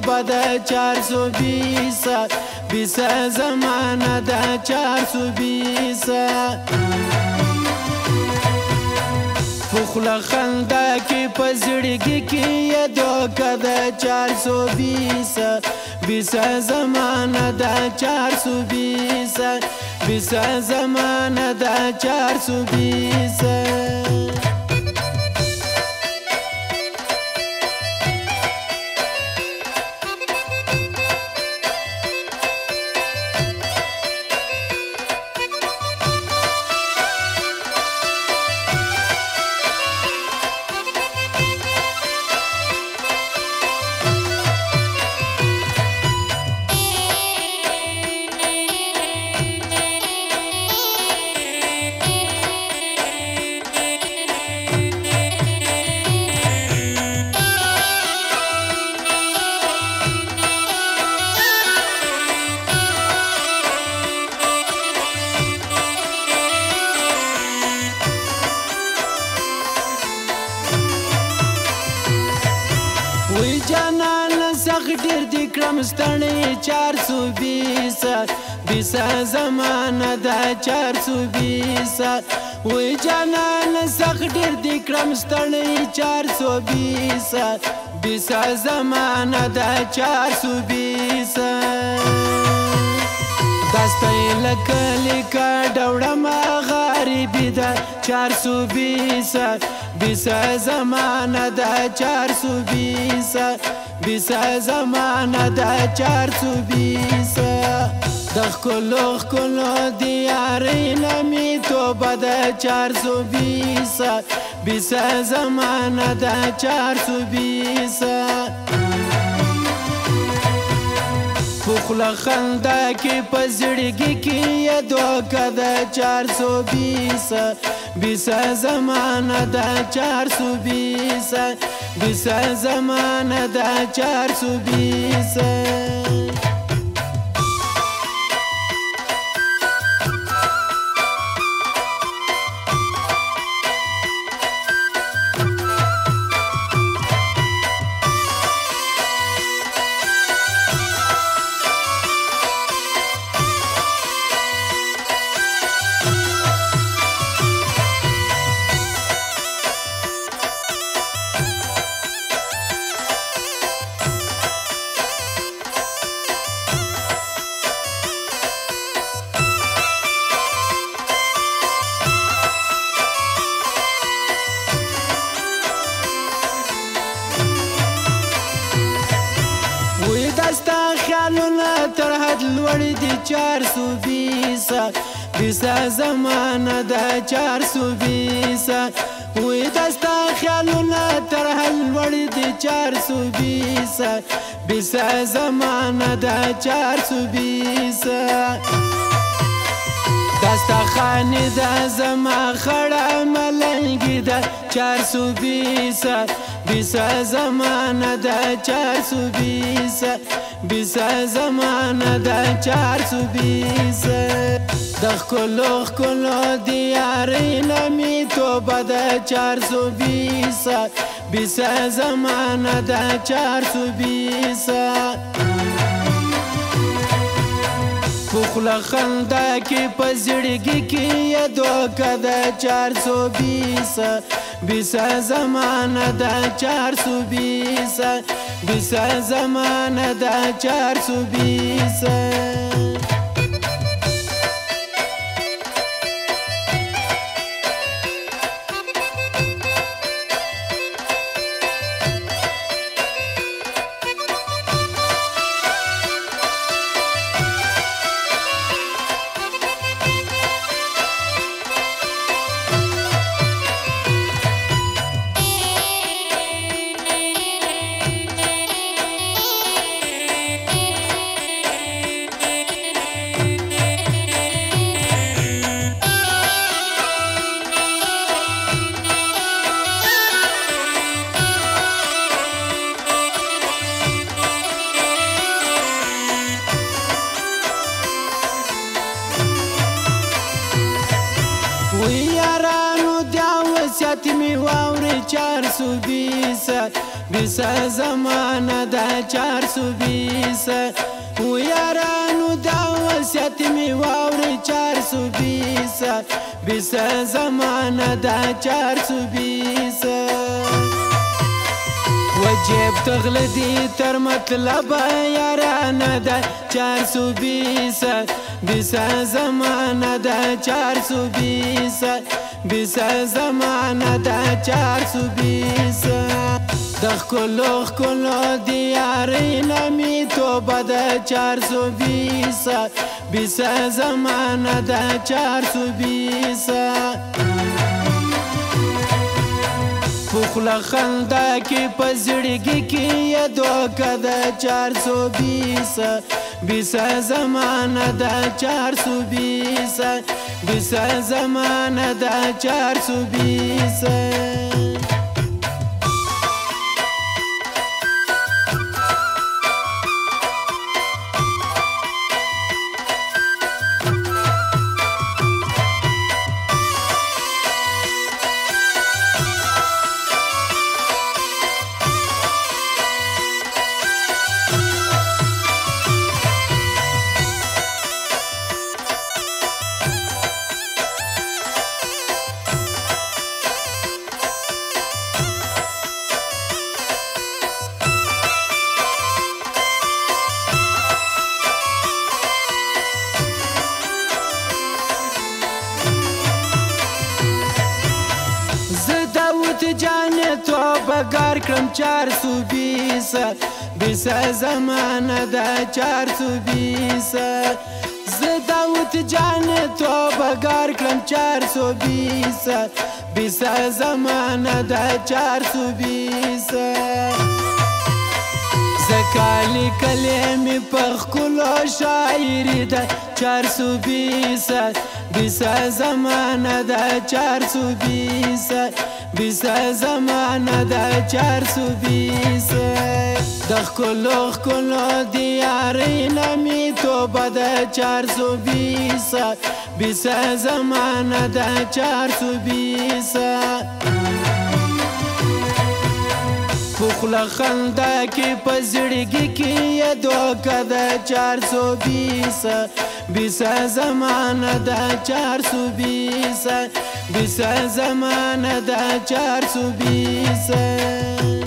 بده چار سو بیسا بیسا زمانه ده چار سو بیسا پخلا خنده کی پزڑگی کی دوکه ده چار سو بیسا بیسا زمانه ده چار سو بیسا بیسا زمانه ده چار سو بیسا قادر دی کړم ستړی چار سو بیس بیسا زمانه دا چار سو بیس وی جانان سخ ډیر دی کړم ستړی چار سو بیس بیسا زمانه دا چار سو بیس دسته لکه لیکه ډوړه ما غریبی ده چار سو بیس بیس زمانه ده چار سو بیس بیسا زمانه دا چار سو بیسا دخکلو خکلو دیاری نمی توبه دا چار سو بیسا بیسا زمانه دا چار سو بیسا پخلا خندا کې پزړګي کې یا دعا کده 420 بیس زمانہ دا 420 بیس زمانہ دا 420 تر حد لوړ دي چار سو بیسا بیسا زمانه ده چار سو بیسا وی دستا خیالونه تر حد لوړ دي چار سو بیسا بیسا زمانه ده چار سو بیسا دستخان د زما خړه ملنګ د 420 بیسا زمانه دا چار سو بیسا بیسا زمانه دا چار سو بیسا دخ کلو کلو دیاری نمی توبه دا چار سو بیسا بیسا زمانه دا چار سو بیسا خوله خندا کې په زړګي کې یا دوکه ده چار سو بیسه بیسه زمانه ده چار سو بیسه بیسه زمانه ده چار سو بیسه فاطمی واوري 420 بیس زمانہ دا 420 و یارانو دا وصیت می واوري 420 بیس زمانہ دا 420 وجب تغل دي تر مطلب یارانه ده چار سو بیسه بیسه زمانه ده چار سو بیسه بیس زمانه دا چار سو بیس دخ کلو کلو دیاری نمی تو بد چار سو بیس بیس زمانه دا چار سو بیس خوله خندا کې په زړګي کې یا دوکه د چار سو بیس بیس زمانه د چار سو بیس بیس زمانه د چار سو بیس وګار کړم چار سو بیس بیس زمانه د چار سو بیس زه داوت جان تو وګار کړم چار سو بیس بیس زمانه د چار سو بیس زکالی کلمی پخ کلو شاعری ده چار سو بیس بیسا زمانه دا چار سو بیسا بیسا زمانه دا چار سو بیسا دخ کلو کلو دیاری نمی تو بدا چار سو بیسا بیسا زمانه دا چار سو بیسا پخلا خندا کی پزړګي کی یادو کده 420 بیس زمانه د 420 بیس زمانه د 420